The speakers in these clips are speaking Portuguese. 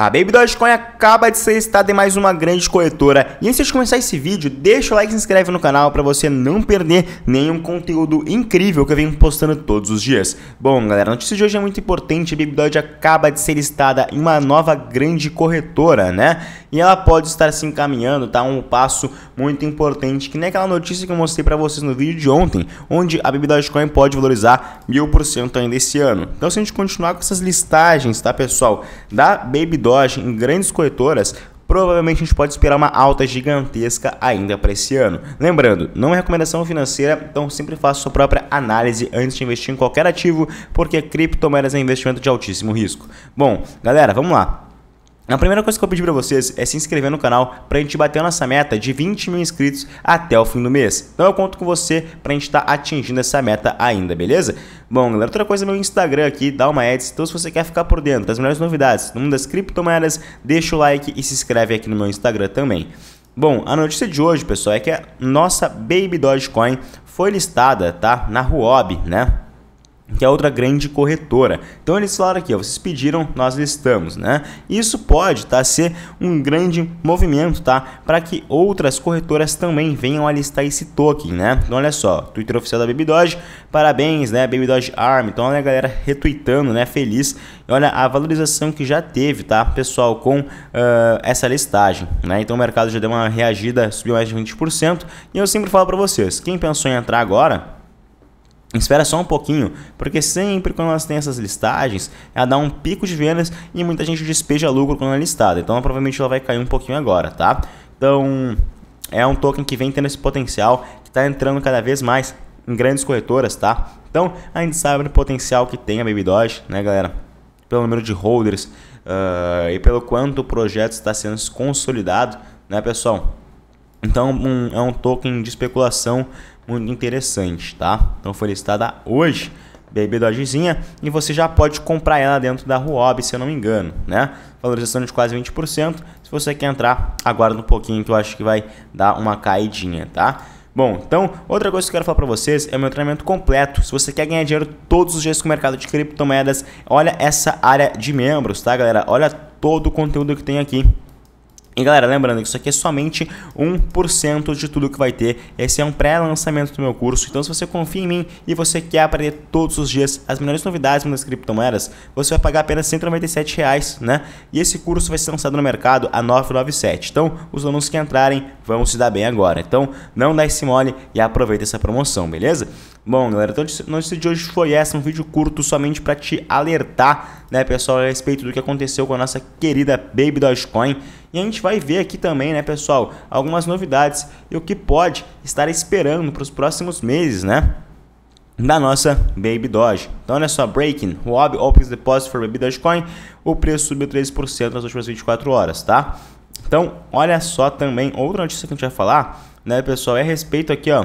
A Baby Dogecoin acaba de ser listada em mais uma grande corretora. E antes de começar esse vídeo, deixa o like e se inscreve no canal para você não perder nenhum conteúdo incrível que eu venho postando todos os dias. Bom, galera, a notícia de hoje é muito importante. A Baby Doge acaba de ser listada em uma nova grande corretora, né? E ela pode estar se encaminhando, tá? Um passo muito importante, que nem aquela notícia que eu mostrei para vocês no vídeo de ontem, onde a Baby Dogecoin pode valorizar mil por cento ainda esse ano. Então, se a gente continuar com essas listagens, tá, pessoal, da Baby Doge em grandes corretoras, provavelmente a gente pode esperar uma alta gigantesca ainda para esse ano. Lembrando, não é recomendação financeira, então sempre faça sua própria análise antes de investir em qualquer ativo, porque criptomoedas é investimento de altíssimo risco. Bom, galera, vamos lá. A primeira coisa que eu vou pedir para vocês é se inscrever no canal para a gente bater nossa meta de 20 mil inscritos até o fim do mês. Então eu conto com você para a gente estar tá atingindo essa meta ainda, beleza? Bom, galera, outra coisa meu Instagram aqui, dá uma ads. Então se você quer ficar por dentro das melhores novidades no mundo das criptomoedas, deixa o like e se inscreve aqui no meu Instagram também. Bom, a notícia de hoje, pessoal, é que a nossa Baby Dogecoin foi listada, tá? Na Huobi, né? Que é outra grande corretora. Então eles falaram aqui, ó, vocês pediram, nós listamos, né? Isso pode, tá, ser um grande movimento, tá, para que outras corretoras também venham a listar esse token, né? Então olha só, Twitter oficial da Baby Doge, parabéns, né, Baby Doge Arm. Então olha a galera retweetando, né, feliz. E olha a valorização que já teve, tá, pessoal, com uh, essa listagem, né? Então o mercado já deu uma reagida, subiu mais de 20%. E eu sempre falo para vocês, quem pensou em entrar agora, Espera só um pouquinho, porque sempre quando elas têm essas listagens, ela dá um pico de vendas e muita gente despeja lucro quando ela é listada. Então provavelmente ela vai cair um pouquinho agora, tá? Então é um token que vem tendo esse potencial, que está entrando cada vez mais em grandes corretoras, tá? Então a gente sabe o potencial que tem a Baby Doge, né, galera? Pelo número de holders uh, e pelo quanto o projeto está sendo consolidado, né, pessoal? Então um, é um token de especulação muito interessante, tá? Então foi listada hoje, Baby Dogezinha, e você já pode comprar ela dentro da Huobi, se eu não me engano, né? Valorização de quase 20%. Se você quer entrar, aguarda um pouquinho que eu acho que vai dar uma caidinha, tá? Bom, então, outra coisa que eu quero falar para vocês é o meu treinamento completo. Se você quer ganhar dinheiro todos os dias com o mercado de criptomoedas, olha essa área de membros, tá, galera? Olha todo o conteúdo que tem aqui. E galera, lembrando que isso aqui é somente 1% de tudo que vai ter. Esse é um pré-lançamento do meu curso. Então, se você confia em mim e você quer aprender todos os dias as melhores novidades das criptomoedas, você vai pagar apenas 197 reais, né? E esse curso vai ser lançado no mercado a 997. Então, os alunos que entrarem vão se dar bem agora. Então, não dá esse mole e aproveita essa promoção, beleza? Bom, galera, então a notícia de hoje foi essa, um vídeo curto somente para te alertar, né, pessoal, a respeito do que aconteceu com a nossa querida Baby Dogecoin. E a gente vai ver aqui também, né, pessoal, algumas novidades e o que pode estar esperando para os próximos meses, né? Da nossa Baby Doge. Então, olha só, breaking, Huobi opens deposit for Baby Dogecoin, o preço subiu 13% nas últimas 24 horas, tá? Então, olha só também, outra notícia que a gente vai falar, né, pessoal, é a respeito aqui, ó,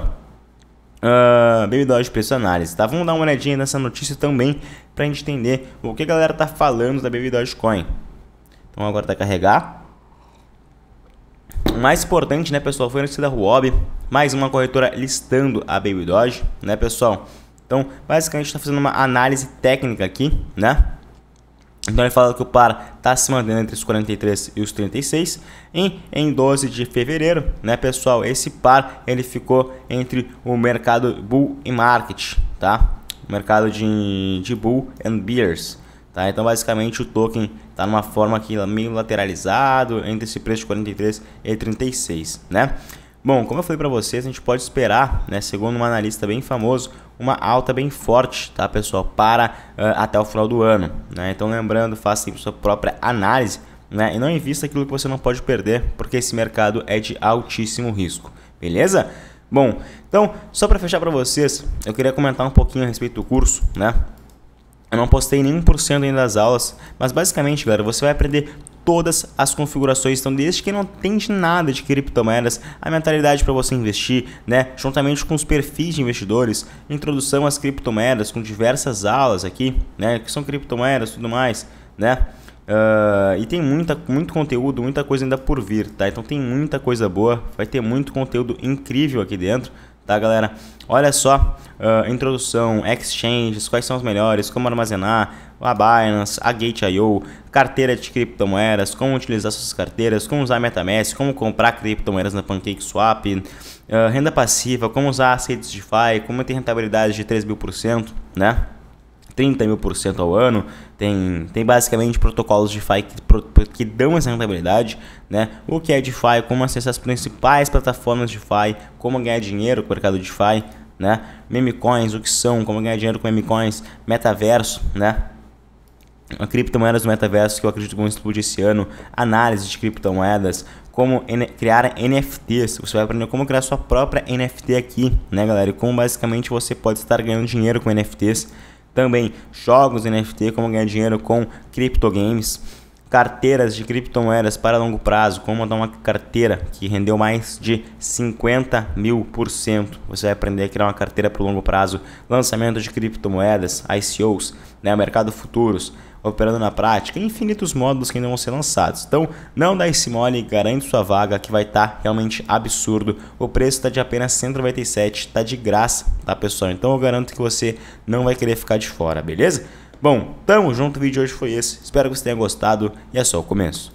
uh, Baby Preço Análise, tá? Vamos dar uma olhadinha nessa notícia também pra gente entender o que a galera tá falando da Baby Dogecoin. Então agora tá carregar. O mais importante, né, pessoal, foi a notícia da Huobi, mais uma corretora listando a Baby né, pessoal? Então, basicamente, está fazendo uma análise técnica aqui, né? Então ele fala que o par está se mantendo entre os 43 e os 36 e em 12 de fevereiro, né, pessoal? Esse par ele ficou entre o mercado bull e market, tá? O mercado de, de bull and bears, tá? Então basicamente o token está numa forma aqui meio lateralizado entre esse preço de 43 e 36, né? Bom, como eu falei para vocês, a gente pode esperar, né, segundo um analista bem famoso, uma alta bem forte, tá, pessoal, para uh, até o final do ano. Né? Então, lembrando, faça sua própria análise né, e não invista aquilo que você não pode perder, porque esse mercado é de altíssimo risco, beleza? Bom, então, só para fechar para vocês, eu queria comentar um pouquinho a respeito do curso, né? Eu não postei nenhum por cento ainda das aulas, mas basicamente, galera, você vai aprender todas as configurações. Então, desde que não entende nada de criptomoedas, a mentalidade para você investir, né, juntamente com os perfis de investidores, introdução às criptomoedas com diversas aulas aqui, né, que são criptomoedas, tudo mais, né? Uh, e tem muita, muito conteúdo, muita coisa ainda por vir, tá? Então tem muita coisa boa, vai ter muito conteúdo incrível aqui dentro, tá, galera? Olha só, uh, introdução, exchanges, quais são os melhores, como armazenar, a Binance, a Gate.io, carteira de criptomoedas, como utilizar suas carteiras, como usar MetaMask, como comprar criptomoedas na PancakeSwap, uh, renda passiva, como usar aceites DeFi, como ter rentabilidade de 3 mil por cento, né? 30 mil por cento ao ano, tem, tem basicamente protocolos de DeFi que, que dão essa rentabilidade, né? O que é DeFi, como acessar as principais plataformas de DeFi, como ganhar dinheiro com o mercado de DeFi, né? Meme coins, o que são, como ganhar dinheiro com meme coins, metaverso, né? A criptomoedas do metaverso que eu acredito que vão explodir esse ano, análise de criptomoedas, como criar NFTs. Você vai aprender como criar sua própria NFT aqui, né, galera? E como basicamente você pode estar ganhando dinheiro com NFTs. Também jogos NFT, como ganhar dinheiro com criptogames. Carteiras de criptomoedas para longo prazo, como montar uma carteira que rendeu mais de 50 mil por cento. Você vai aprender a criar uma carteira para longo prazo, lançamento de criptomoedas, ICOs, né, mercado futuros, operando na prática, infinitos módulos que ainda vão ser lançados. Então, não dá esse mole, garante sua vaga que vai estar tá realmente absurdo. O preço está de apenas 197, está de graça, tá pessoal? Então eu garanto que você não vai querer ficar de fora, beleza? Bom, tamo junto, o vídeo de hoje foi esse. Espero que você tenha gostado e é só o começo.